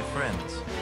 my friends.